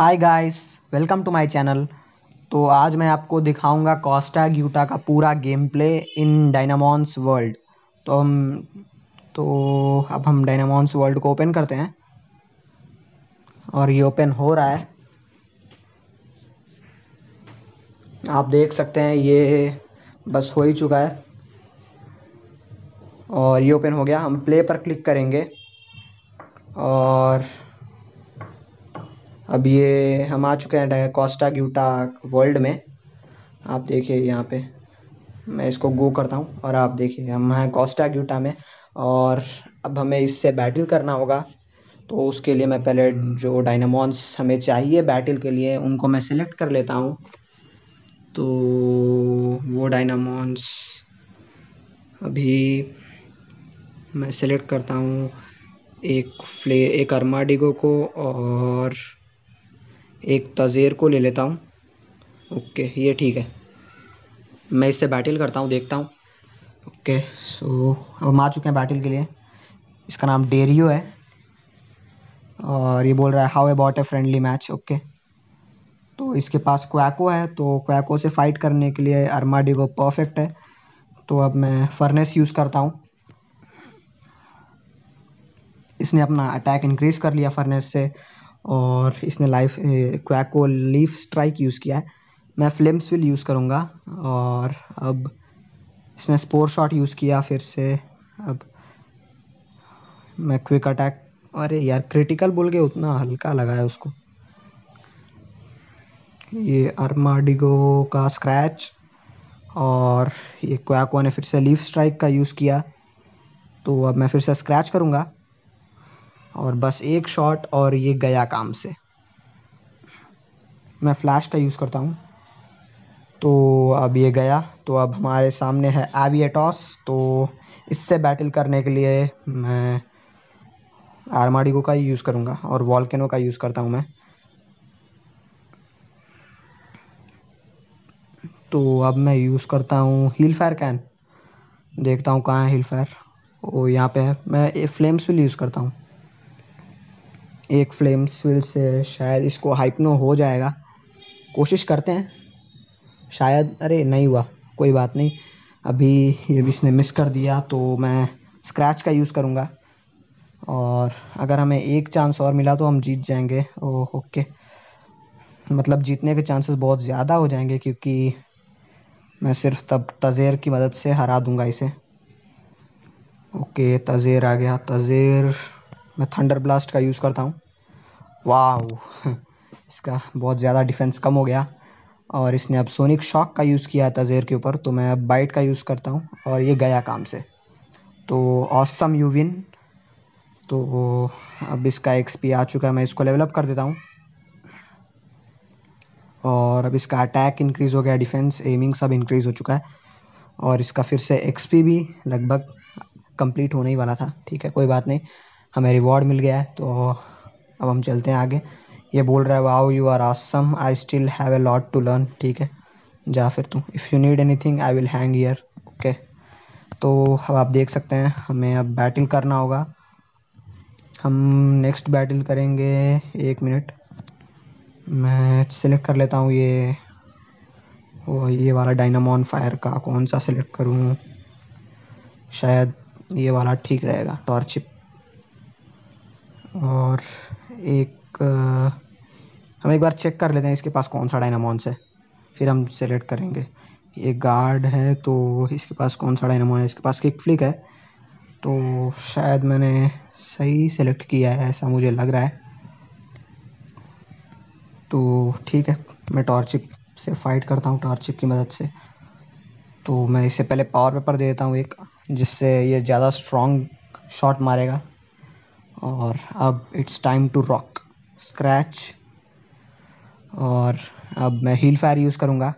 Hi guys welcome to my channel तो आज मैं आपको दिखाऊँगा कॉस्टा ग्यूटा का पूरा game play in Dynamons world तो हम तो अब हम डायनामॉन्स वर्ल्ड को ओपन करते हैं। और ये ओपन हो रहा है। आप देख सकते हैं, ये बस हो ही चुका है। और ये ओपन हो गया। हम प्ले पर क्लिक करेंगे। और अब ये हम आ चुके हैं कोस्टा ग्यूटा वर्ल्ड में। आप देखिए यहाँ पे। मैं इसको गो करता हूँ और आप देखिए, हम हैं कोस्टा ग्यूटा में और अब हमें इससे बैटल करना होगा। तो उसके लिए मैं पहले जो डायनामॉन्स हमें चाहिए बैटल के लिए, उनको मैं सिलेक्ट कर लेता हूँ। तो वो डायनामॉन्स अभी मैं सिलेक्ट करता हूँ एक फ्ले एक अरमाडिगो को और एक तज़ेर को ले लेता हूँ। ओके, ये ठीक है। मैं इससे बैटल करता हूँ, देखता हूँ। ओके सो हम आ चुके हैं बैटल के लिए। इसका नाम डेरियो है। और ये बोल रहा है how about a friendly match okay. तो इसके पास क्वैको है तो क्वैको से फाइट करने के लिए अरमाडिगो परफेक्ट है। तो अब मैं फर्नेस यूज़ करता हूँ। इसने अपना अटैक इंक्रीज कर लिया फर्नेस से। और इसने लाइफ क्वैको लीफ स्ट्राइक यूज़ किया है। मैं फ्लेम्स विल यूज़ करूँगा और अब इसने स्पोर शॉट यूज़ किया फिर से। अब मैं क्विक अटैक अरे यार क्रिटिकल बोल के उतना हल्का लगा है उसको। ये अरमाडिगो का स्क्रैच और ये क्वैको ने फिर से लीफ स्ट्राइक का यूज़ किया। तो अब मैं फिर से स्क्रैच करूँगा। और बस एक शॉट और ये गया काम से। मैं फ्लैश का यूज़ करता हूँ। तो अब ये गया। तो अब हमारे सामने है एविएटॉस तो इससे बैटल करने के लिए मैं आरमाडिगो का ही यूज़ करूँगा और वॉल्केनो का यूज़ करता हूँ मैं। तो अब मैं यूज़ करता हूँ हील फायर कैन देखता हूँ कहाँ है हील फायर वो यहाँ पे है। मैं फ्लेम्स विल यूज़ करता हूँ। एक फ्लेम स्विल से शायद इसको हाइपनो हो जाएगा। कोशिश करते हैं। शायद, अरे नहीं हुआ। कोई बात नहीं। अभी ये भी इसने मिस कर दिया तो मैं स्क्रैच का यूज़ करूँगा। और अगर हमें एक चांस और मिला तो हम जीत जाएँगे। ओह ओके मतलब जीतने के चांसेस बहुत ज़्यादा हो जाएँगे, क्योंकि मैं सिर्फ़ तब तज़ेर की मदद से हरा दूँगा इसे। ओके तज़ेर आ गया। तज़ेर मैं थंडर ब्लास्ट का यूज़ करता हूँ। वाह इसका बहुत ज़्यादा डिफेंस कम हो गया और इसने अब सोनिक शॉक का यूज़ किया है तज़ेर के ऊपर तो मैं अब बाइट का यूज़ करता हूँ और ये गया काम से। तो ऑसम यू विन तो अब इसका एक्सपी आ चुका है, मैं इसको लेवल अप कर देता हूँ। और अब इसका अटैक इंक्रीज़ हो गया डिफेंस एमिंग सब इंक्रीज़ हो चुका है। और इसका फिर से एक्सपी भी लगभग कंप्लीट होने ही वाला था, ठीक है, कोई बात नहीं। हमें रिवॉर्ड मिल गया है तो अब हम चलते हैं आगे। ये बोल रहा है wow you are awesome I still have a lot to learn ठीक है। जा फिर तू। If you need anything I will hang here okay तो अब आप देख सकते हैं, हमें अब बैटल करना होगा। हम नेक्स्ट बैटल करेंगे। एक मिनट मैं सिलेक्ट कर लेता हूँ ये। वो, ये वाला डायनामॉन फायर का कौन सा सिलेक्ट करूँ? शायद ये वाला ठीक रहेगा। टॉर्चिप और एक हम एक बार चेक कर लेते हैं इसके पास कौन सा डायनामॉन्स है। फिर हम सेलेक्ट करेंगे। ये गार्ड है तो इसके पास कौन सा डायनामॉन है? इसके पास किक फ्लिक है। तो शायद मैंने सही सेलेक्ट किया है, ऐसा मुझे लग रहा है। तो ठीक है, मैं टॉर्चिप से फाइट करता हूँ टॉर्चिप की मदद से। तो मैं इससे पहले पावर पेपर दे देता हूँ एक, जिससे ये ज़्यादा स्ट्रॉन्ग शॉट मारेगा। और अब it's time to rock scratch और अब मैं हील फायर यूज़ करूँगा।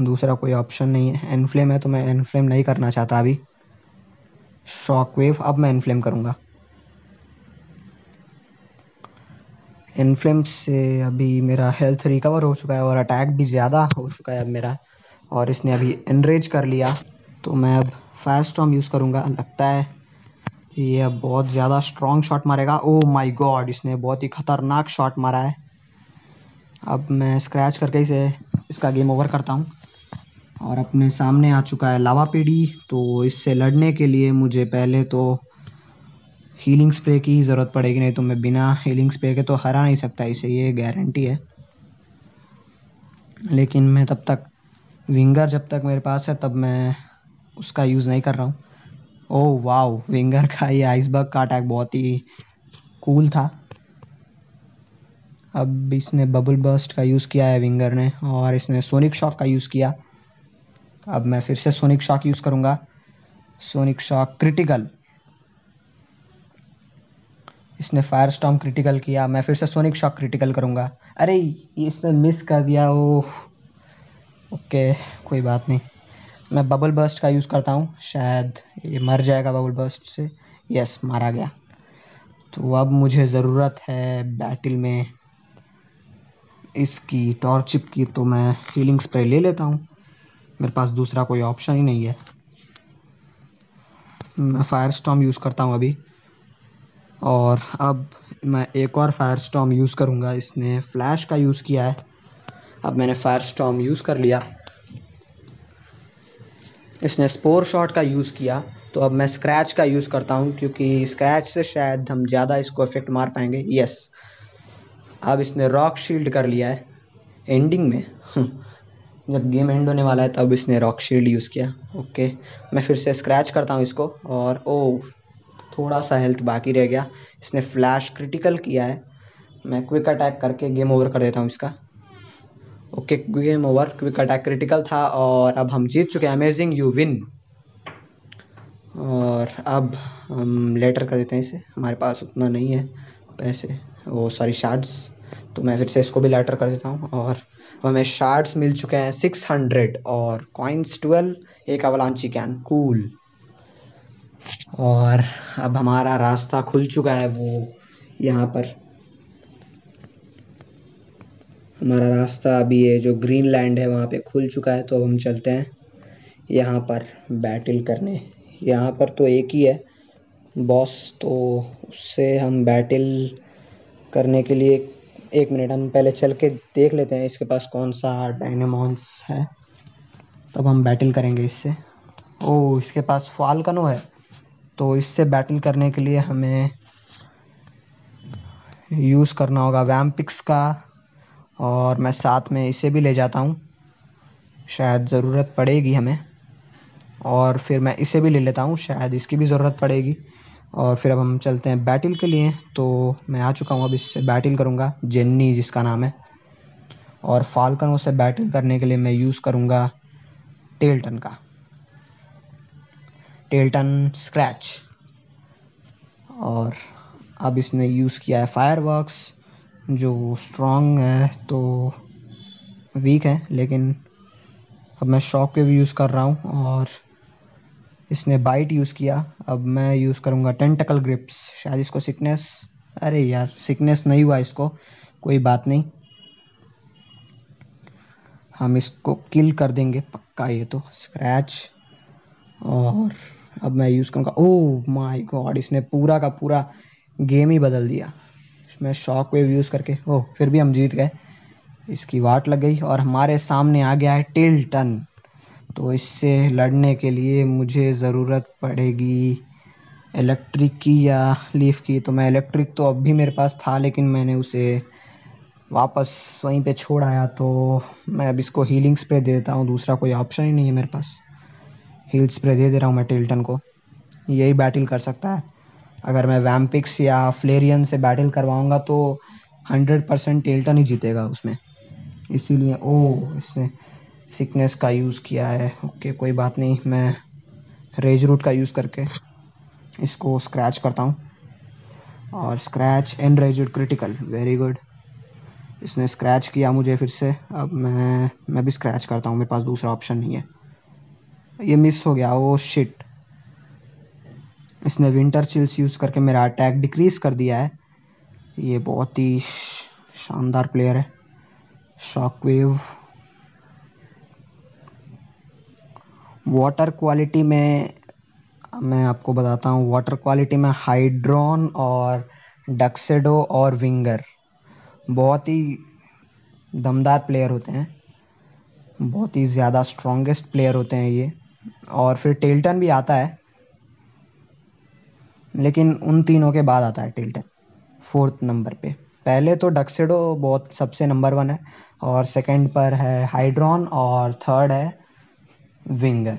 दूसरा कोई ऑप्शन नहीं है। एनफ्लेम है तो मैं एनफ्लेम नहीं करना चाहता अभी। शॉक वेव अब मैं एनफ्लेम करूँगा। इनफ्लेम से अभी मेरा हेल्थ रिकवर हो चुका है और अटैक भी ज़्यादा हो चुका है अब मेरा। और इसने अभी एनरेज कर लिया। तो मैं अब फायर स्टॉम यूज़ करूँगा। लगता है ये बहुत ज़्यादा स्ट्रॉन्ग शॉट मारेगा। ओ माय गॉड इसने बहुत ही ख़तरनाक शॉट मारा है। अब मैं स्क्रैच करके इसे, इसका गेम ओवर करता हूँ। और अपने सामने आ चुका है लावा पीढ़ी तो इससे लड़ने के लिए मुझे पहले तो हीलिंग स्प्रे की ज़रूरत पड़ेगी, नहीं तो मैं बिना हीलिंग स्प्रे के तो हरा नहीं सकता। इसे ये गारंटी है। लेकिन मैं तब तक विंगर जब तक मेरे पास है, तब मैं उसका यूज़ नहीं कर रहा हूँ। ओह वाओ विंगर का ये आइसबर्ग का अटैक बहुत ही कूल था। अब इसने बबल बर्स्ट का यूज़ किया है विंगर ने और इसने सोनिक शॉक का यूज़ किया। अब मैं फिर से सोनिक शॉक यूज़ करूँगा। सोनिक शॉक क्रिटिकल इसने फायर स्टॉम क्रिटिकल किया। मैं फिर से सोनिक शॉक क्रिटिकल करूँगा। अरे इसने मिस कर दिया। ओह ओके कोई बात नहीं। मैं बबल बर्स्ट का यूज़ करता हूँ। शायद ये मर जाएगा बबल बर्स्ट से। यस मारा गया। तो अब मुझे ज़रूरत है बैटल में। इसकी टॉर्चिप की तो मैं हीलिंग स्प्रे ले लेता हूँ। मेरे पास दूसरा कोई ऑप्शन ही नहीं है। मैं फायर स्टॉम यूज़ करता हूँ अभी। और अब मैं एक और फायर स्टॉम यूज़ करूँगा। इसने फ्लैश का यूज़ किया है। अब मैंने फायर स्टॉम यूज़ कर लिया। इसने स्पोर शॉट का यूज़ किया तो अब मैं स्क्रैच का यूज़ करता हूँ, क्योंकि स्क्रैच से शायद हम ज़्यादा इसको इफ़ेक्ट मार पाएँगे। यस अब इसने रॉक शील्ड कर लिया है एंडिंग में। जब गेम एंड होने वाला है, तब इसने रॉक शील्ड यूज़ किया। ओके मैं फिर से स्क्रैच करता हूँ इसको, और ओ थोड़ा सा हेल्थ बाकी रह गया। इसने फ्लैश क्रिटिकल किया है। मैं क्विक अटैक करके गेम ओवर कर देता हूँ इसका। Okay game over quick attack critical था और अब हम जीत चुके हैं। अमेजिंग यू विन और अब हम लेटर कर देते हैं इसे। हमारे पास उतना नहीं है पैसे। वो सॉरी शार्ड्स तो मैं फिर से इसको भी लेटर कर देता हूँ। और हमें शार्ड्स मिल चुके हैं सिक्स हंड्रेड और कॉइन्स ट्वेल्व एक अवलांची कैन कूल और अब हमारा रास्ता खुल चुका है वो यहाँ पर। हमारा रास्ता अभी ये जो ग्रीन लैंड है वहाँ पे खुल चुका है तो अब हम चलते हैं यहाँ पर बैटल करने। यहाँ पर तो एक ही है बॉस तो उससे हम बैटल करने के लिए एक मिनट, हम पहले चल के देख लेते हैं इसके पास कौन सा डायनेमॉन्स है। तब हम बैटल करेंगे इससे। ओह इसके पास फाल्कनो है तो इससे बैटल करने के लिए हमें यूज़ करना होगा वैम्पिक्स का। और मैं साथ में इसे भी ले जाता हूँ। शायद ज़रूरत पड़ेगी हमें। और फिर मैं इसे भी ले लेता हूँ, शायद इसकी भी ज़रूरत पड़ेगी। और फिर अब हम चलते हैं बैटल के लिए तो मैं आ चुका हूँ अब इससे बैटल करूँगा, जेन्नी जिसका नाम है। और फाल्कन से बैटल करने के लिए मैं यूज़ करूँगा टेल्टन का। टेल्टन स्क्रैच। और अब इसने यूज़ किया है फायर जो स्ट्रॉन्ग है तो वीक है, लेकिन अब मैं शॉक के भी यूज़ कर रहा हूँ और इसने बाइट यूज़ किया। अब मैं यूज़ करूँगा टेंटकल ग्रिप्स शायद इसको सिकनेस अरे यार सिकनेस नहीं हुआ इसको, कोई बात नहीं। हम इसको किल कर देंगे, पक्का ये तो स्क्रैच और अब मैं यूज़ करूँगा ओह माय गॉड इसने पूरा का पूरा गेम ही बदल दिया। इसमें शॉक वेव यूज़ करके। ओह, फिर भी हम जीत गए। इसकी वाट लग गई और हमारे सामने आ गया है टिल टन तो इससे लड़ने के लिए मुझे ज़रूरत पड़ेगी इलेक्ट्रिक की या लीफ की। तो मैं इलेक्ट्रिक तो अब भी मेरे पास था, लेकिन मैंने उसे वापस वहीं पे छोड़ आया तो मैं अब इसको हीलिंग स्प्रे दे देता हूँ। दूसरा कोई ऑप्शन ही नहीं है मेरे पास। हील स्प्रे दे दे रहा हूँ मैं टिल्टन को। यही बैटल कर सकता है। अगर मैं वैम्पिक्स या फ्लेरियन से बैटल करवाऊँगा तो हंड्रेड परसेंट टिल्टन ही जीतेगा उसमें। इसीलिए ओ इसने सिकनेस का यूज़ किया है। ओके कोई बात नहीं, मैं रेज रूट का यूज़ करके इसको स्क्रैच करता हूँ। और scratch and root critical very good इसने स्क्रैच किया मुझे फिर से। अब मैं मैं भी स्क्रैच करता हूँ, मेरे पास दूसरा ऑप्शन नहीं है। ये मिस हो गया ओ शिट इसने विंटर चिल्स यूज़ करके मेरा अटैक डिक्रीज़ कर दिया है। ये बहुत ही शानदार प्लेयर है। शॉक वेव वाटर क्वालिटी में, मैं आपको बताता हूँ वाटर क्वालिटी में हाइड्रॉन और डक्सेडो और विंगर बहुत ही दमदार प्लेयर होते हैं। बहुत ही ज़्यादा स्ट्रॉन्गेस्ट प्लेयर होते हैं ये। और फिर टेल्टन भी आता है। लेकिन उन तीनों के बाद आता है टिल्टन फोर्थ नंबर पे। पहले तो डक्सेडो बहुत सबसे नंबर वन है और सेकंड पर है हाइड्रॉन और थर्ड है विंगर।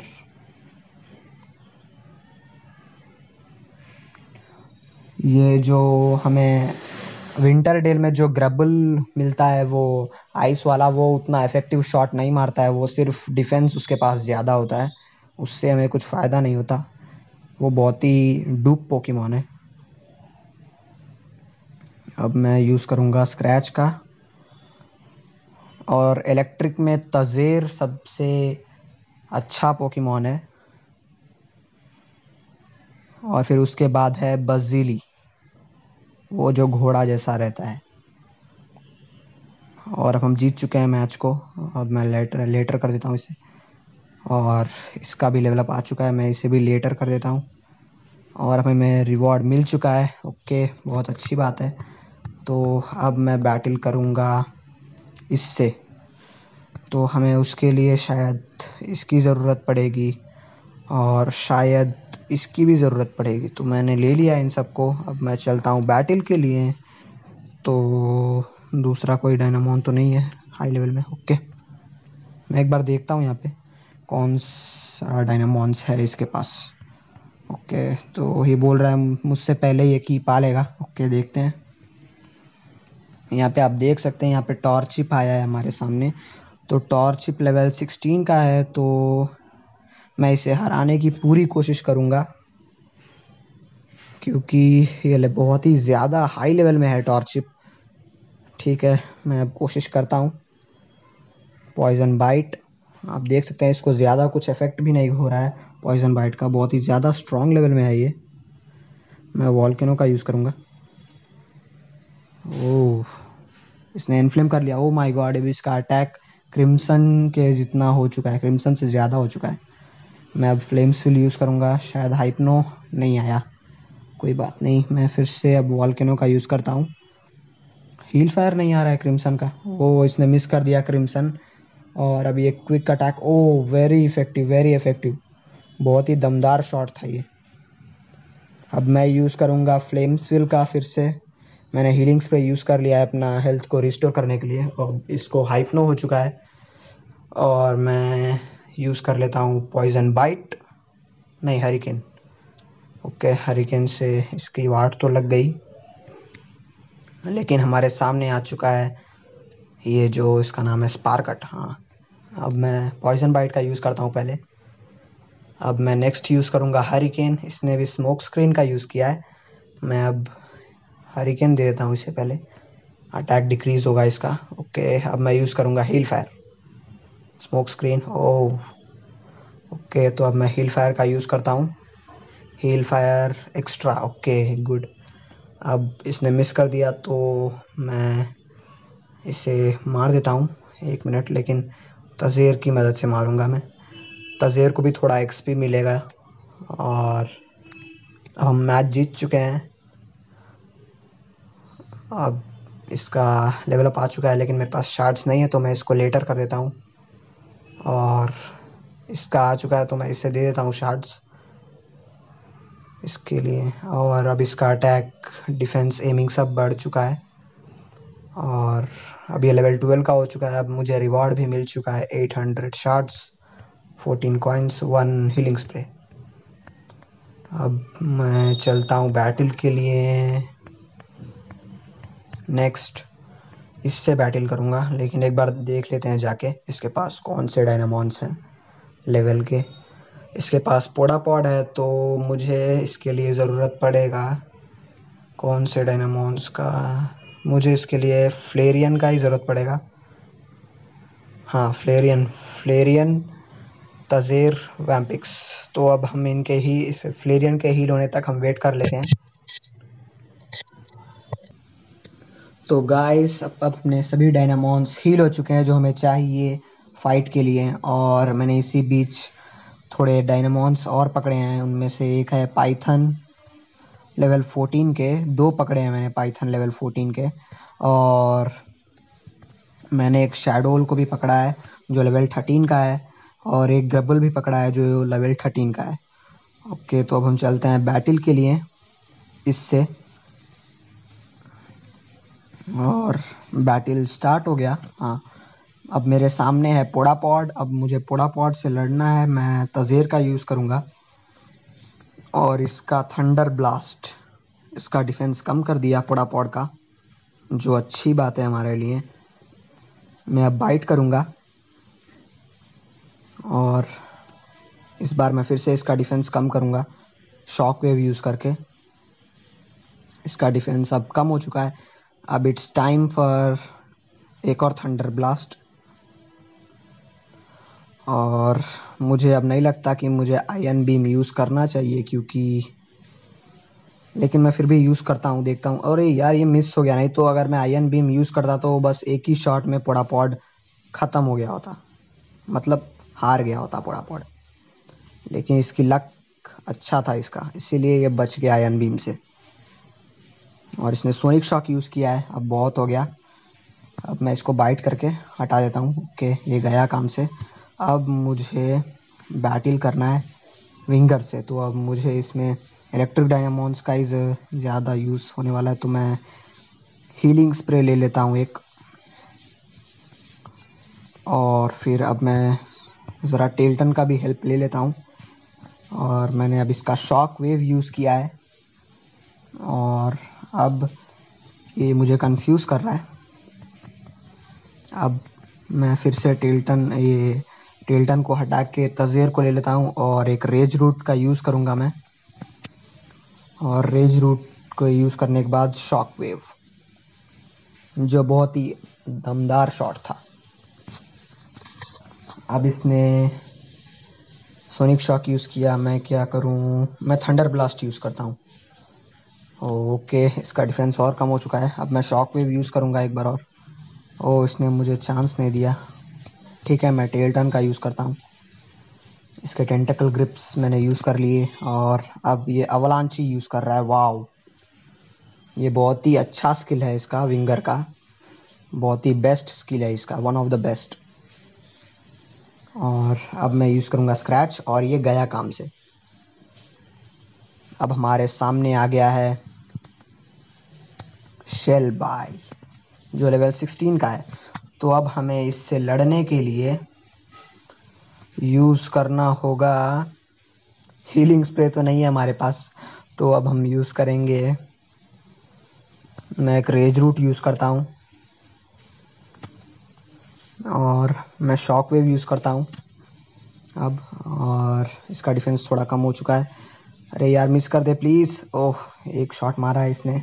ये जो हमें विंटर डेल में जो ग्रबल मिलता है, वो आइस वाला, वो उतना इफ़ेक्टिव शॉट नहीं मारता है, वो सिर्फ़ डिफेंस उसके पास ज़्यादा होता है, उससे हमें कुछ फ़ायदा नहीं होता। वो बहुत ही डूप पोकीमोन है। अब मैं यूज़ करूँगा स्क्रैच का। और इलेक्ट्रिक में तज़ेर सबसे अच्छा पोकीमोन है। और फिर उसके बाद है बजीली वो जो घोड़ा जैसा रहता है। और अब हम जीत चुके हैं मैच को। अब मैं लेटर लेटर कर देता हूँ इसे। और इसका भी लेवल अप आ चुका है। मैं इसे भी लेटर कर देता हूँ। और हमें मैं रिवॉर्ड मिल चुका है। ओके बहुत अच्छी बात है। तो अब मैं बैटल करूँगा इससे। तो हमें उसके लिए शायद इसकी ज़रूरत पड़ेगी। और शायद इसकी भी ज़रूरत पड़ेगी। तो मैंने ले लिया इन सबको। अब मैं चलता हूँ बैटल के लिए। तो दूसरा कोई डायनामोन तो नहीं है हाई लेवल में। ओके मैं एक बार देखता हूँ यहाँ पे। कौन सा डायनामोन्स है इसके पास? ओके तो ये बोल रहा है मुझसे पहले ये की पा लेगा। ओके, देखते हैं। यहाँ पे आप देख सकते हैं, यहाँ पे टॉर्चिप आया है हमारे सामने। तो टॉर्चिप लेवल सिक्सटीन का है तो मैं इसे हराने की पूरी कोशिश करूँगा। क्योंकि ये बहुत ही ज़्यादा हाई लेवल में है टॉर्चिप ठीक है, मैं अब कोशिश करता हूँ। पॉइज़न बाइट आप देख सकते हैं इसको ज़्यादा कुछ इफ़ेक्ट भी नहीं हो रहा है। पॉइज़न बाइट का बहुत ही ज़्यादा स्ट्रॉन्ग लेवल में है ये। मैं वॉल्केनो का यूज़ करूँगा। ओह इसने इनफ्लेम कर लिया। ओ माय गॉड अभी इसका अटैक क्रिम्सन के जितना हो चुका है क्रिम्सन से ज़्यादा हो चुका है। मैं अब फ्लेम्स फिल यूज़ करूँगा। शायद हाइपनो नहीं आया। कोई बात नहीं, मैं फिर से अब वॉल्केनो का यूज़ करता हूँ। हील फायर नहीं आ रहा है क्रिम्सन का। ओ इसने मिस कर दिया क्रिम्सन और अभी एक quick attack oh very effective very effective बहुत ही दमदार शॉट था ये। अब मैं यूज़ करूँगा फ्लेम्स फिल का फिर से। मैंने हीलिंग स्प्रे यूज़ कर लिया है अपना हेल्थ को रिस्टोर करने के लिए। और इसको हाइपनो हो चुका है। और मैं यूज़ कर लेता हूँ पॉइज़न बाइट नहीं हरिकेन ओके हरिकेन से इसकी वाट तो लग गई। लेकिन हमारे सामने आ चुका है ये जो इसका नाम है स्पारकट हाँ। अब मैं पॉइज़न बाइट का यूज़ करता हूँ पहले। अब मैं नेक्स्ट यूज़ करूँगा हरिकेन इसने भी स्मोक स्क्रीन का यूज़ किया है। मैं अब हरिकेन दे देता हूँ इसे पहले। अटैक डिक्रीज़ होगा इसका। ओके अब मैं यूज़ करूँगा heal fire smoke screen oh okay तो अब मैं हील फायर का यूज़ करता हूँ। Heal fire extra okay good अब इसने मिस कर दिया तो मैं इसे मार देता हूँ एक मिनट लेकिन तज़ेर की मदद से मारूँगा मैं। तज़ेर को भी थोड़ा एक्सपी मिलेगा और हम मैच जीत चुके हैं। अब इसका लेवल अप आ चुका है, लेकिन मेरे पास शार्ट्स नहीं है तो मैं इसको लेटर कर देता हूँ। और इसका आ चुका है तो मैं इसे दे देता हूँ शार्ट्स इसके लिए और अब इसका अटैक डिफेंस एमिंग सब बढ़ चुका है। और अब ये लेवल ट्वेल्व का हो चुका है, अब मुझे रिवॉर्ड भी मिल चुका है eight hundred shards fourteen coins one healing spray अब मैं चलता हूँ बैटल के लिए। नेक्स्ट इससे बैटल करूँगा, लेकिन एक बार देख लेते हैं जाके, इसके पास कौन से डायनामॉन्स हैं लेवल के। इसके पास पोड़ा पॉड है तो मुझे इसके लिए ज़रूरत पड़ेगा कौन से डायनामॉन्स का। मुझे इसके लिए फ्लेरियन का ही ज़रूरत पड़ेगा। हाँ फ्लेरियन फ्लेरियन, तज़ेर, वैम्पिक्स। तो अब हम इनके ही, इस फ्लेरियन के हील होने तक हम वेट कर लेते हैं। तो गाइस अब अपने सभी डायनामॉन्स हील हो चुके हैं जो हमें चाहिए फाइट के लिए। और मैंने इसी बीच थोड़े डायनामॉन्स और पकड़े हैं। उनमें से एक है पाइथन। लेवल 14 के, दो पकड़े हैं मैंने पाइथन लेवल 14 के, और मैंने एक शेडोल को भी पकड़ा है, जो लेवल 13 का है, और एक ग्रबल भी पकड़ा है, जो लेवल 13 का है। ओके तो अब हम चलते हैं बैटल के लिए, इससे। और बैटल स्टार्ट हो गया हाँ। अब मेरे सामने है पोड़ा पॉड, अब मुझे पोड़ा पॉड से लड़ना है, मैं तजेर का यूज़ करूँगा। और इसका थंडर ब्लास्ट, इसका डिफेंस कम कर दिया पोड़ा पॉड का, जो अच्छी बात है हमारे लिए। मैं अब बाइट करूँगा। और इस बार मैं फिर से इसका डिफेंस कम करूँगा शॉक वेव यूज़ करके। इसका डिफेंस अब कम हो चुका है। अब इट्स टाइम फॉर एक और थंडर ब्लास्ट। और मुझे अब नहीं लगता कि मुझे आयन बीम यूज़ करना चाहिए क्योंकि लेकिन मैं फिर भी यूज़ करता हूँ, देखता हूँ। अरे यार, ये मिस हो गया। नहीं तो अगर मैं आयन बीम यूज़ करता तो बस एक ही शॉट में पोड़ा पॉड ख़त्म हो गया होता। मतलब हार गया होता पोड़ा पॉड। लेकिन इसकी लक अच्छा था इसका। इसीलिए ये बच गया आयन बीम से। और इसने सोनिक शॉक यूज़ किया है। अब बहुत हो गया। अब मैं इसको बाइट करके हटा देता हूँ। ओके ये गया काम से। अब मुझे बैटल करना है विंगर से तो अब मुझे इसमें इलेक्ट्रिक डायनामोन्स का ही ज़्यादा यूज़ होने वाला है तो मैं हीलिंग स्प्रे ले लेता हूँ एक। और फिर अब मैं ज़रा टेल्टन का भी हेल्प ले लेता हूँ। और मैंने अब इसका शॉक वेव यूज़ किया है। और अब ये मुझे कंफ्यूज कर रहा है। अब मैं फिर से टेल्टन ये टेल्टन को हटा के तजेर को ले लेता हूँ और एक रेज रूट का यूज़ करूँगा मैं। और रेज रूट को यूज़ करने के बाद शॉक वेव जो बहुत ही दमदार शॉट था। अब इसने सोनिक शॉक यूज़ किया, मैं क्या करूँ? मैं थंडर ब्लास्ट यूज़ करता हूँ। ओके इसका डिफेंस और कम हो चुका है। अब मैं शॉक वेव यूज़ करूँगा एक बार और। ओ इसने मुझे चांस नहीं दिया। ठीक है, मैं टेल टर्न का यूज़ करता हूँ। इसके टेंटिकल ग्रिप्स मैंने यूज़ कर लिए और अब ये अवलांची यूज़ कर रहा है। वाव ये बहुत ही अच्छा स्किल है इसका विंगर का। बहुत ही बेस्ट स्किल है इसका वन ऑफ़ द बेस्ट और अब मैं यूज़ करूँगा स्क्रैच और ये गया काम से। अब हमारे सामने आ गया है शेल बाय जो लेवल 16 का है। तो अब हमें इससे लड़ने के लिए यूज़ करना होगा। हीलिंग स्प्रे तो नहीं है हमारे पास तो अब हम यूज़ करेंगे। मैं एक रेज रूट यूज़ करता हूँ। और मैं शॉक वेव यूज़ करता हूँ। अब, और इसका डिफेंस थोड़ा कम हो चुका है। अरे यार मिस कर दे प्लीज़ ओह, एक शॉट मारा है इसने।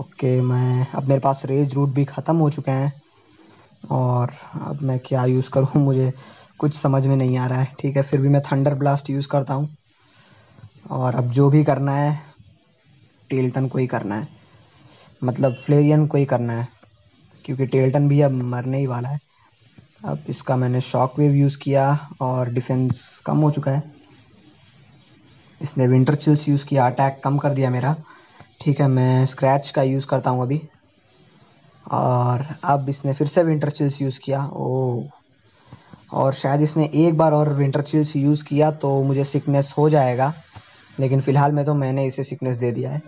ओके मैं, अब मेरे पास रेज रूट भी ख़त्म हो चुके हैं। और अब मैं क्या यूज़ करूँ? मुझे कुछ समझ में नहीं आ रहा है। ठीक है, फिर भी मैं थंडर ब्लास्ट यूज़ करता हूँ। और अब जो भी करना है टेल्टन को ही करना है। मतलब फ्लेरियन को ही करना है, क्योंकि टेल्टन भी अब मरने ही वाला है। अब इसका मैंने शॉक वेव यूज़ किया और डिफेंस कम हो चुका है। इसने विंटर चिल्स यूज़ किया अटैक कम कर दिया मेरा। ठीक है, मैं स्क्रैच का यूज़ करता हूँ अभी। और अब इसने फिर से विंटर चिल्स यूज़ किया। ओ और शायद इसने एक बार और विंटर चिल्स यूज़ किया तो मुझे सिकनेस हो जाएगा। लेकिन फ़िलहाल में तो मैंने इसे सिकनेस दे दिया है।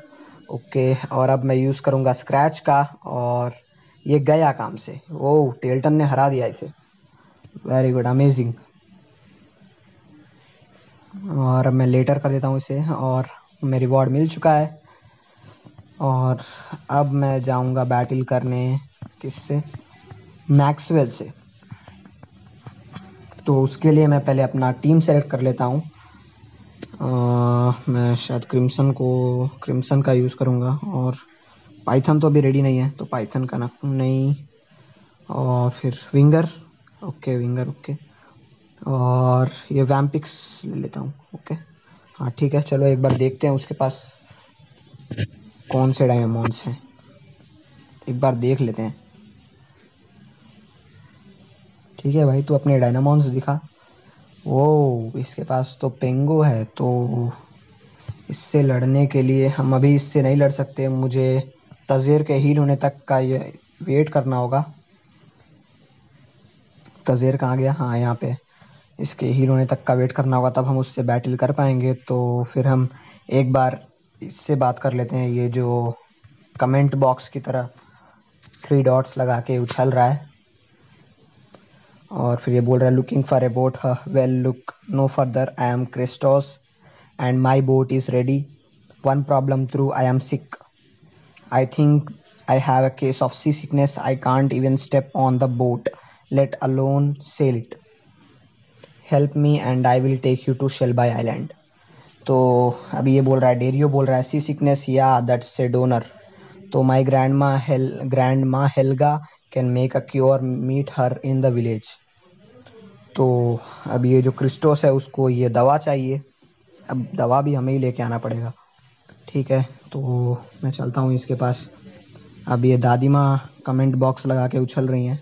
ओके, और अब मैं यूज़ करूँगा स्क्रैच का और ये गया काम से। ओ टेल्टन ने हरा दिया इसे। वेरी गुड अमेजिंग और मैं लेटर कर देता हूँ इसे और मेरी रिवॉर्ड मिल चुका है। और अब मैं जाऊँगा बैटल करने। किससे? मैक्सवेल से। तो उसके लिए मैं पहले अपना टीम सेलेक्ट कर लेता हूँ। मैं शायद क्रिम्सन को क्रिम्सन का यूज़ करूँगा और पाइथन तो अभी रेडी नहीं है तो पाइथन का ना, नहीं। और फिर विंगर ओके विंगर ओके और ये वैम्पिक्स ले लेता हूँ ओके हाँ ठीक है, चलो एक बार देखते हैं उसके पास। कौन से डायमंड्स हैं? एक बार देख लेते हैं। ठीक है भाई, तू अपने डायनामॉन्स दिखा। ओ इसके पास तो पेंगो है तो इससे लड़ने के लिए हम अभी इससे नहीं लड़ सकते। मुझे तजेर के हील होने तक का ये वेट करना होगा। तजेर कहाँ गया? हाँ यहाँ पे। इसके हील होने तक का वेट करना होगा, तब हम उससे बैटल कर पाएँगे। तो फिर हम एक बार इससे बात कर लेते हैं, ये जो कमेंट बॉक्स की तरह थ्री डॉट्स लगा के उछल रहा है। और फिर ये बोल रहा है looking for a boat well look no further I am Christos and my boat is ready one problem though I am sick I think I have a case of sea sickness I can't even step on the boat let alone sail it help me and I will take you to Shelby island तो अभी ये बोल रहा है, Dario बोल रहा है sea sickness या दैट्स ए डोनर तो my grandma hel grandma Helga can make a cure meet her in the village तो अब ये जो क्रिस्टोस है, उसको ये दवा चाहिए। अब दवा भी हमें ही लेके आना पड़ेगा। ठीक है तो मैं चलता हूँ इसके पास। अब ये दादी माँ कमेंट बॉक्स लगा के उछल रही हैं।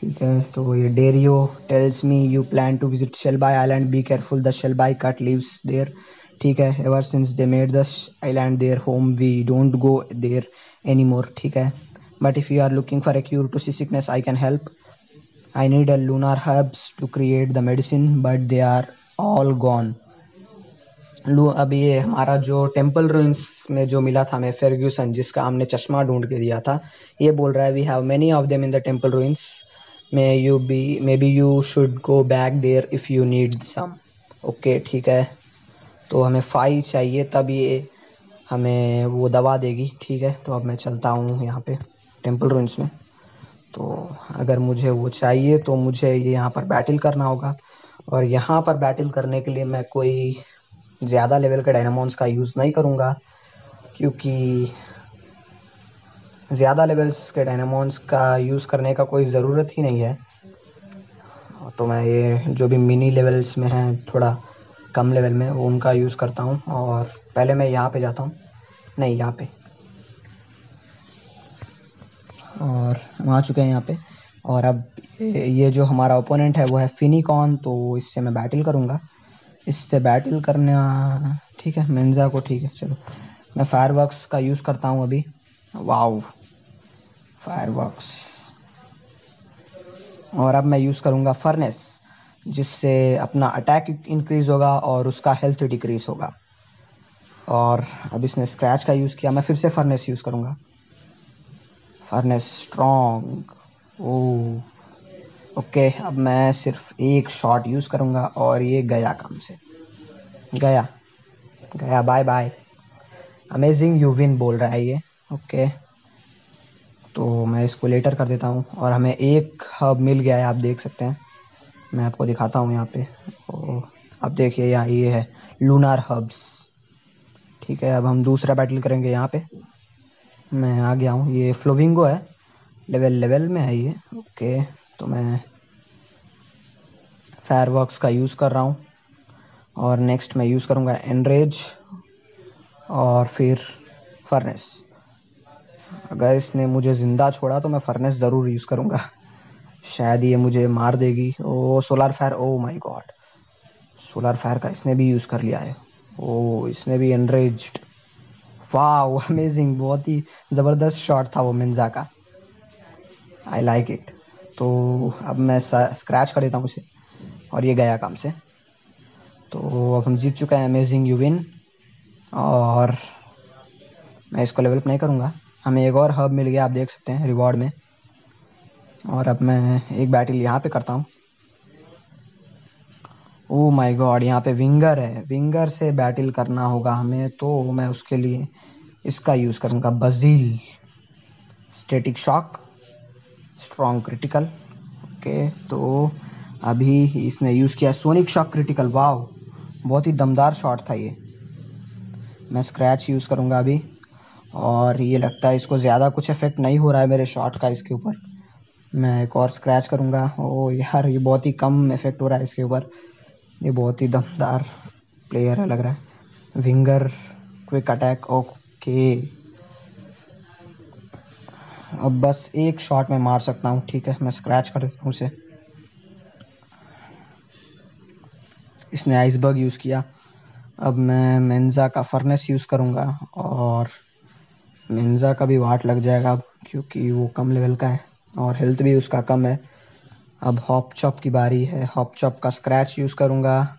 ठीक है तो ये Dario tells me you plan to visit Shelby island be careful the Shelby cut leaves there ठीक है ever since they made the island their home we don't go there any more ठीक है. But if you are looking for a cure to sea sickness I can help I need a lunar herbs to create the medicine but they are all gone लू अब ये हमारा जो temple ruins में जो मिला था हमें फेरग्यूसन जिसका हमने चश्मा ढूंढ के दिया था, ये बोल रहा है we have many of them in the temple ruins may you be maybe you should go back there if you need some okay ठीक है। तो हमें फाइव चाहिए, तब ये हमें वो दवा देगी, ठीक है। तो अब मैं चलता हूँ यहाँ पे टेंपल रूइंस में। तो अगर मुझे वो चाहिए तो मुझे ये यहाँ पर बैटल करना होगा। और यहाँ पर बैटल करने के लिए मैं कोई ज़्यादा लेवल के डायनामोन्स का यूज़ नहीं करूँगा, क्योंकि ज़्यादा लेवल्स के डायनामोन्स का यूज़ करने का कोई ज़रूरत ही नहीं है। तो मैं ये जो भी मिनी लेवल्स में हैं, थोड़ा कम लेवल में, वो उनका यूज़ करता हूँ और पहले मैं यहाँ पे जाता हूँ। नहीं, यहाँ पे। और हम आ चुके हैं यहाँ पे। और अब ये जो हमारा ओपोनेंट है, वो है फिनिकॉन तो इससे मैं बैटल करूँगा। इससे बैटल करना ठीक है मेंजा को ठीक है, चलो। मैं फायरवर्क्स का यूज़ करता हूँ अभी। वाओ फायरवर्क्स और अब मैं यूज़ करूँगा फर्नेस जिससे अपना अटैक इंक्रीज होगा और उसका हेल्थ डिक्रीज होगा। और अब इसने स्क्रैच का यूज़ किया, मैं फिर से फर्नेस यूज़ करूँगा। फर्नेस स्ट्रॉन्ग ओ ओके अब मैं सिर्फ़ एक शॉट यूज़ करूँगा और ये गया काम से। गया। गया bye bye amazing you win बोल रहा है ये। ओके तो मैं इसको लेटर कर देता हूँ। और हमें एक हब मिल गया है, आप देख सकते हैं। मैं आपको दिखाता हूँ यहाँ पे। ओ, अब देखिए यहाँ ये है लूनार हब्स ठीक है, अब हम दूसरा बैटल करेंगे यहाँ पे। मैं आ गया हूँ। ये फ्लोविंगो है। लेवल लेवल में है ये। ओके तो मैं फायरवर्क्स का यूज़ कर रहा हूँ। और नेक्स्ट मैं यूज़ करूँगा एनरेज और फिर फर्नेस अगर इसने मुझे ज़िंदा छोड़ा तो मैं फर्नेस ज़रूर यूज़ करूँगा। शायद ये मुझे मार देगी। ओ solar fire oh my god solar fire का इसने भी यूज़ कर लिया है। ओ, इसने भी एनरेज्ड वाह अमेजिंग बहुत ही ज़बरदस्त शॉट था वो मिन्जा का। आई लाइक इट तो अब मैं स्क्रैच कर देता हूँ उसे। और ये गया काम से। तो अब हम जीत चुके हैं अमेजिंग यू विन और मैं इसको लेवल अप नहीं करूँगा। हमें एक और हब मिल गया, आप देख सकते हैं रिवॉर्ड में। और अब मैं एक बैटल यहाँ पे करता हूँ। ओ माय गॉड यहाँ पे विंगर है। विंगर से बैटल करना होगा हमें तो मैं उसके लिए इसका यूज़ करूँगा। बजील static shock strong critical okay तो अभी इसने यूज़ किया सोनिक शॉक क्रिटिकल वाव बहुत ही दमदार शॉट था ये। मैं स्क्रैच यूज़ करूँगा अभी। और ये लगता है इसको ज़्यादा कुछ इफ़ेक्ट नहीं हो रहा है मेरे शॉट का इसके ऊपर। मैं एक और स्क्रैच करूँगा। ओ यार, ये बहुत ही कम इफ़ेक्ट हो रहा है इसके ऊपर। ये बहुत ही दमदार प्लेयर है लग रहा है। विंगर क्विक अटैक ओके अब बस एक शॉट में मार सकता हूँ, ठीक है? मैं स्क्रैच कर देता हूँ उसे इसने आइसबर्ग यूज़ किया। अब मैं मेन्ज़ा का फर्नेस यूज़ करूँगा और मेंज़ा का भी वाट लग जाएगा क्योंकि वो कम लेवल का है और हेल्थ भी उसका कम है। अब हॉप चॉप की बारी है। हॉप चॉप का स्क्रैच यूज़ करूँगा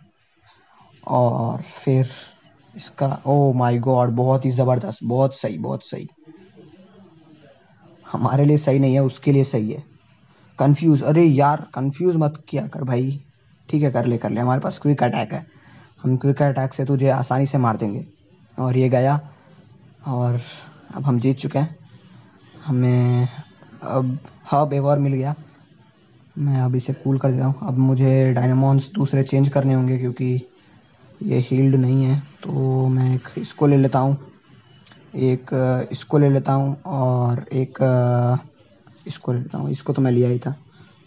और फिर इसका ओ माय गॉड बहुत ही ज़बरदस्त, बहुत सही बहुत सही। हमारे लिए सही नहीं है, उसके लिए सही है। कंफ्यूज अरे यार कंफ्यूज मत किया कर भाई। ठीक है, कर ले कर ले। हमारे पास क्विक अटैक है। हम क्विक अटैक से तुझे आसानी से मार देंगे। और ये गया। और अब हम जीत चुके हैं। हमें अब हब एक और मिल गया। मैं अब इसे कूल कर देता हूँ। अब मुझे डायनामॉन्स दूसरे चेंज करने होंगे क्योंकि ये हील्ड नहीं है तो मैं एक इसको ले लेता हूँ। एक इसको ले लेता हूँ और एक इसको ले लेता हूँ। इसको तो मैं लिया ही था।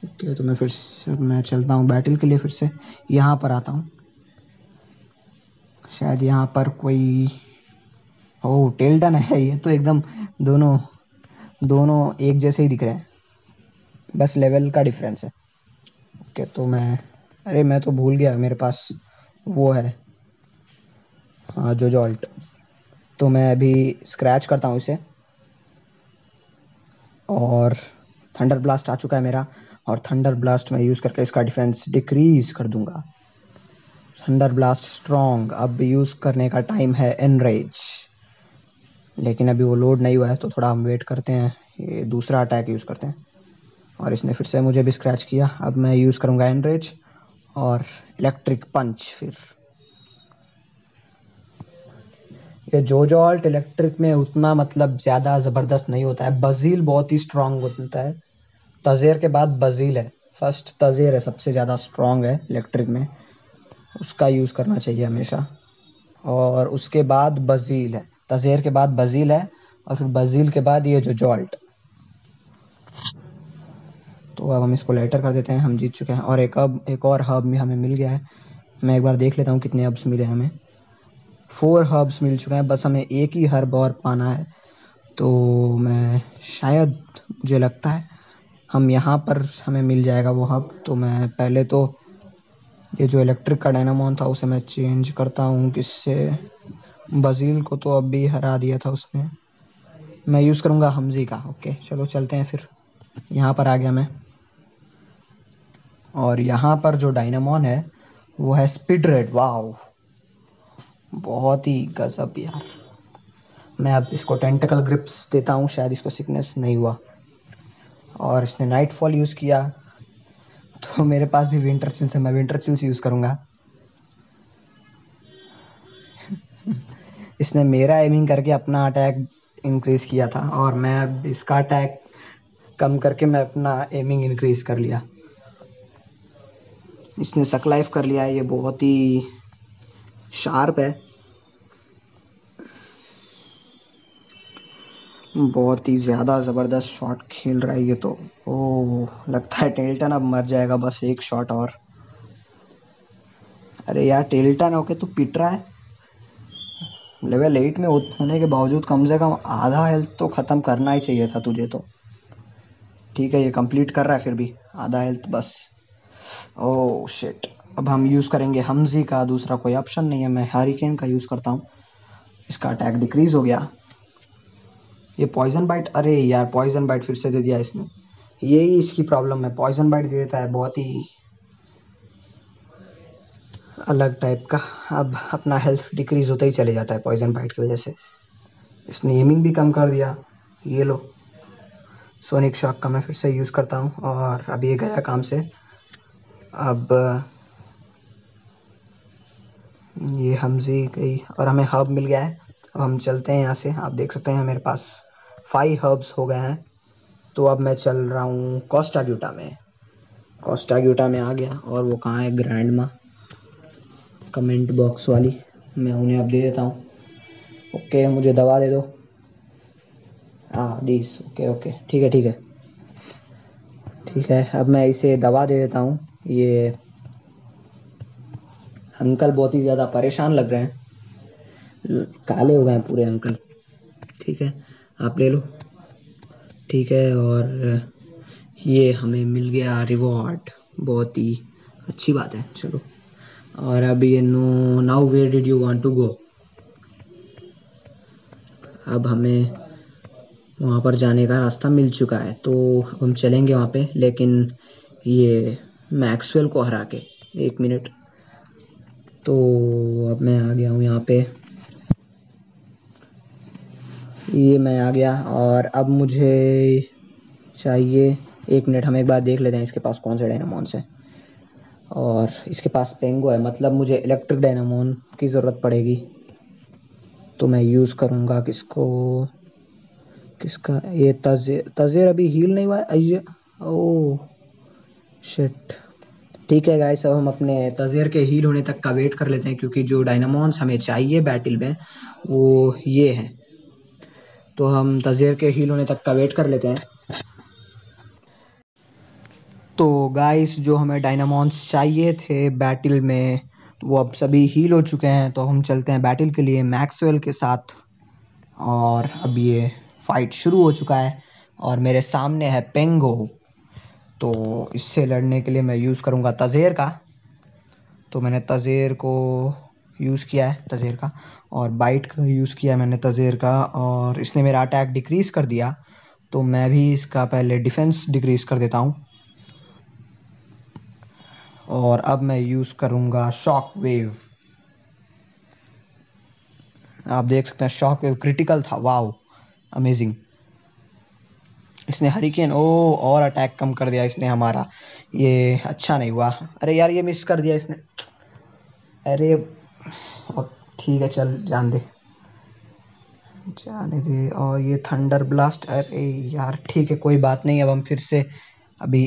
ओके तो मैं फिर से, मैं चलता हूँ बैटल के लिए फिर से। यहाँ पर आता हूँ। शायद यहाँ पर कोई ओ टेल्टन है ये तो एकदम दोनों दोनों एक जैसे ही दिख रहे हैं। बस लेवल का डिफरेंस है। ओके तो मैं, अरे मैं तो भूल गया, मेरे पास वो है। हाँ जो जॉल्ट तो मैं अभी स्क्रैच करता हूँ इसे। और थंडर ब्लास्ट आ चुका है मेरा। और थंडर ब्लास्ट मैं यूज़ करके इसका डिफेंस डिक्रीज कर दूँगा। थंडर ब्लास्ट स्ट्रॉन्ग अब यूज़ करने का टाइम है एनरेज लेकिन अभी वो लोड नहीं हुआ है तो थोड़ा हम वेट करते हैं। ये दूसरा अटैक यूज़ करते हैं। और इसने फिर से मुझे भी स्क्रैच किया। अब मैं यूज़ करूँगा एनरेज और इलेक्ट्रिक पंच फिर। ये जोजॉल्ट इलेक्ट्रिक में उतना मतलब ज़्यादा ज़बरदस्त नहीं होता है। बजील बहुत ही स्ट्रांग होता है। तजेर के बाद बजील है। फ़र्स्ट तजेर है, सबसे ज़्यादा स्ट्रांग है इलेक्ट्रिक में। उसका यूज़ करना चाहिए हमेशा। और उसके बाद बजील है। तजेर के बाद बजील है और फिर बजील के बाद ये जो जॉल्ट। तो अब हम इसको लेटर कर देते हैं, हम जीत चुके हैं। और एक अब, एक और हब में हमें मिल गया है। मैं एक बार देख लेता हूँ कितने हब्स मिले हमें। फोर हब्स मिल चुके हैं, बस हमें एक ही हर्ब और पाना है। तो मैं, शायद मुझे लगता है हम यहाँ पर हमें मिल जाएगा वो हब। तो मैं पहले तो ये जो इलेक्ट्रिक का डायनामोन था, उसे मैं चेंज करता हूँ किससे? बजील को तो अब भी हरा दिया था उसने। मैं यूज़ करूँगा हमजी का, ओके, चलो चलते हैं फिर। यहाँ पर आ गया मैं। और यहाँ पर जो डायनामोन है, वो है स्पीड रेड, वाओ। बहुत ही गजब यार। मैं अब इसको टेंटिकल ग्रिप्स देता हूँ, शायद इसको सिकनेस नहीं हुआ। और इसने नाइट फॉल यूज़ किया तो मेरे पास भी विंटर चिल्स है मैं विंटर चिल्स यूज़ करूँगा। इसने मेरा एमिंग करके अपना अटैक इंक्रीज़ किया था और मैं अब इसका अटैक कम करके मैं अपना एमिंग इंक्रीज़ कर लिया। इसने सक लाइफ कर लिया, ये बहुत ही शार्प है। बहुत ही ज़्यादा ज़बरदस्त शॉट खेल रहा है ये तो। ओ लगता है टेल्टन अब मर जाएगा, बस एक शॉट और। अरे यार टेल्टन होके तो पिट रहा है। लेवल एट में होने के बावजूद कम से कम आधा हेल्थ तो ख़त्म करना ही चाहिए था तुझे तो। ठीक है, ये कंप्लीट कर रहा है फिर भी। आधा हेल्थ बस। ओ शिट अब हम यूज़ करेंगे हमजी का दूसरा कोई ऑप्शन नहीं है। मैं हारिकेन का यूज़ करता हूँ। इसका अटैक डिक्रीज़ हो गया। ये पॉइजन बाइट अरे यार पॉइजन बाइट फिर से दे दिया इसने। यही इसकी प्रॉब्लम है। पॉइजन बाइट दे देता है, बहुत ही अलग टाइप का। अब अपना हेल्थ डिक्रीज होता ही चले जाता है पॉइजन बाइट की वजह से। इसने एमिंग भी कम कर दिया। ये लो। सोनिक शॉक का मैं फिर से यूज़ करता हूँ और अब ये गया काम से। अब, ये हमजी गई और हमें हर्ब मिल गया है। अब हम चलते हैं यहाँ से। आप देख सकते हैं मेरे पास फाइव हर्ब्स हो गए हैं। तो अब मैं चल रहा हूँ कोस्टा ग्यूटा में। कोस्टा ग्यूटा में आ गया और वो कहाँ है? ग्रैंड माँ कमेंट बॉक्स वाली, मैं उन्हें अब दे देता हूँ। ओके, मुझे दवा दे दो। हाँ दीस ओके ओके ठीक है ठीक है। ठीक है, अब मैं इसे दवा दे देता हूँ। ये अंकल बहुत ही ज़्यादा परेशान लग रहे हैं। काले हो गए हैं पूरे अंकल। ठीक है, आप ले लो। ठीक है, और ये हमें मिल गया रिवॉर्ड बहुत ही अच्छी बात है, चलो। और अब ये no now where did you want to go अब हमें वहाँ पर जाने का रास्ता मिल चुका है तो हम चलेंगे वहाँ पे, लेकिन ये मैक्सवेल को हरा के, एक मिनट। तो अब मैं आ गया हूँ यहाँ पे। ये मैं आ गया, और अब मुझे चाहिए, एक मिनट, हम एक बार देख लेते हैं इसके पास कौन से डायनामोन्स है। और इसके पास पेंगो है। मतलब मुझे इलेक्ट्रिक डायनामोन की ज़रूरत पड़ेगी। तो मैं यूज़ करूँगा किसको? किसका? ये तजेर तजेर अभी हील नहीं हुआ है। ओ शिट ठीक है गाइस अब हम अपने तजेर के हील होने तक का वेट कर लेते हैं, क्योंकि जो डायनामोन्स हमें चाहिए बैटल में, वो ये हैं। तो हम तजेर के हील होने तक का वेट कर लेते हैं। तो गाइस जो हमें डायनामोन्स चाहिए थे बैटल में, वो अब सभी हील हो चुके हैं तो हम चलते हैं बैटल के लिए मैक्सवेल के साथ। और अब ये फाइट शुरू हो चुका है, और मेरे सामने है पेंगो तो इससे लड़ने के लिए मैं यूज़ करूँगा तज़ेर का। तो मैंने तज़ेर को यूज़ किया है तज़ेर का। और बाइट का यूज़ किया मैंने तज़ेर का, और इसने मेरा अटैक डिक्रीज़ कर दिया। तो मैं भी इसका पहले डिफेंस डिक्रीज़ कर देता हूँ। और अब मैं यूज़ करूँगा शॉक वेव आप देख सकते हैं शॉक वेव क्रिटिकल था। वाओ अमेजिंग इसने हरिकेन ओ, और अटैक कम कर दिया इसने हमारा। ये अच्छा नहीं हुआ। अरे यार, ये मिस कर दिया इसने। अरे ठीक है, चल, जान दे। जाने दे। और ये थंडर ब्लास्ट अरे यार, ठीक है, कोई बात नहीं। अब हम फिर से अभी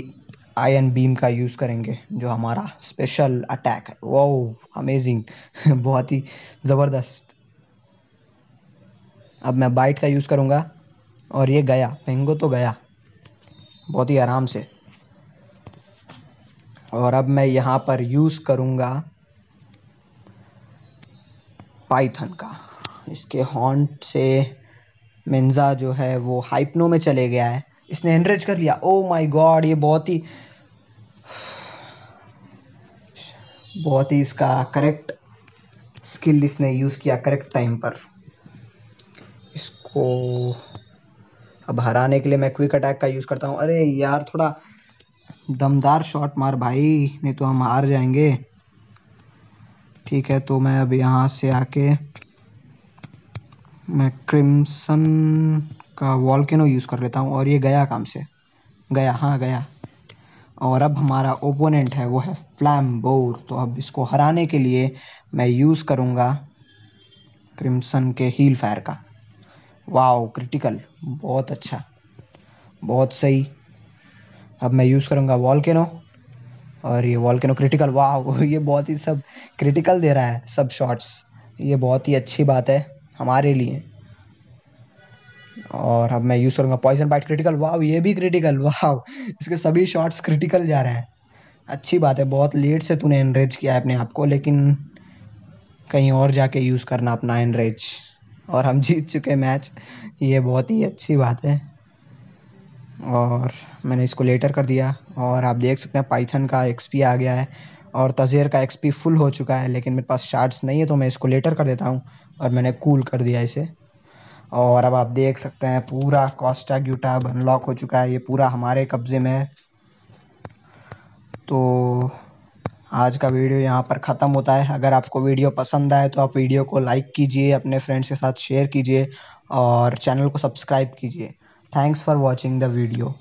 आयन बीम का यूज़ करेंगे, जो हमारा स्पेशल अटैक है। वो अमेजिंग बहुत ही ज़बरदस्त। अब मैं बाइट का यूज़ करूँगा, और ये गया। पेंगो तो गया। बहुत ही आराम से। और अब मैं यहाँ पर यूज़ करूँगा पाइथन का। इसके हॉन्ट से मिन्ज़ा जो है, वो हाइपनो में चले गया है। इसने एनरेज कर लिया। ओ माय गॉड ये बहुत ही बहुत ही इसका करेक्ट स्किल इसने यूज़ किया करेक्ट टाइम पर। इसको अब हराने के लिए मैं क्विक अटैक का यूज़ करता हूँ। अरे यार, थोड़ा दमदार शॉट मार भाई, नहीं तो हम हार जाएँगे। ठीक है तो मैं अब यहाँ से आके मैं क्रिम्सन का वॉल्केनो यूज़ कर लेता हूँ। और ये गया काम से। गया हाँ गया। और अब हमारा ओपोनेंट है, वो है फ्लैम बोर तो अब इसको हराने के लिए मैं यूज़ करूँगा क्रिम्सन के हील फायर का। वाओ क्रिटिकल बहुत अच्छा। बहुत सही। अब मैं यूज़ करूँगा वॉल्केनो और ये वॉल्केनो क्रिटिकल वाह ये बहुत ही सब क्रिटिकल दे रहा है, सब शॉट्स ये बहुत ही अच्छी बात है, हमारे लिए। और अब मैं यूज़ करूँगा पॉइजन बाइट क्रिटिकल वाह ये भी क्रिटिकल वाह इसके सभी शॉट्स क्रिटिकल जा रहे हैं। अच्छी बात है, बहुत लेट से तूने एनरेज किया है अपने आप को, लेकिन कहीं और जाके यूज़ करना अपना एनरेज और हम जीत चुके मैच ये बहुत ही अच्छी बात है। और मैंने इसको लेटर कर दिया। और आप देख सकते हैं पाइथन का एक्सपी आ गया है। और तज़ेर का एक्सपी फुल हो चुका है, लेकिन मेरे पास शार्ट्स नहीं है तो मैं इसको लेटर कर देता हूँ। और मैंने कूल कर दिया इसे। और अब आप देख सकते हैं पूरा कॉस्टा ग्यूटा अनलॉक हो चुका है, ये पूरा हमारे कब्ज़े में है। तो आज का वीडियो यहाँ पर ख़त्म होता है। अगर आपको वीडियो पसंद आए तो आप वीडियो को लाइक कीजिए, अपने फ्रेंड्स के साथ शेयर कीजिए और चैनल को सब्सक्राइब कीजिए। Thanks for watching the video